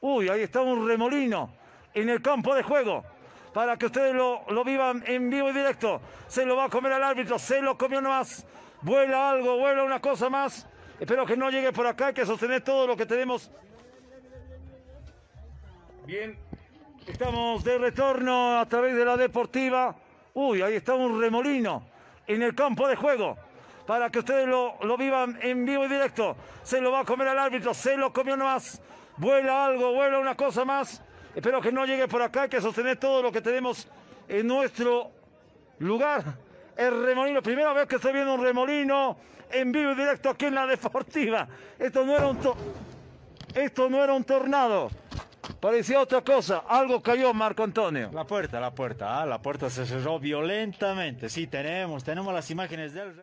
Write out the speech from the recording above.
Uy, ahí está un remolino en el campo de juego. Para que ustedes lo, lo vivan en vivo y directo. Se lo va a comer al árbitro, se lo comió nomás. Vuela algo, vuela una cosa más. Espero que no llegue por acá, hay que sostener todo lo que tenemos. Bien, estamos de retorno a través de la deportiva. Uy, ahí está un remolino en el campo de juego. Para que ustedes lo, lo vivan en vivo y directo. Se lo va a comer al árbitro, se lo comió nomás. Vuela algo, vuela una cosa más. Espero que no llegue por acá, hay que sostener todo lo que tenemos en nuestro lugar. El remolino, primera vez que estoy viendo un remolino en vivo y directo aquí en la deportiva. Esto no era un, to- esto no era un tornado. Parecía otra cosa. Algo cayó, Marco Antonio. La puerta, la puerta, ah, la puerta se cerró violentamente. Sí, tenemos, tenemos las imágenes del...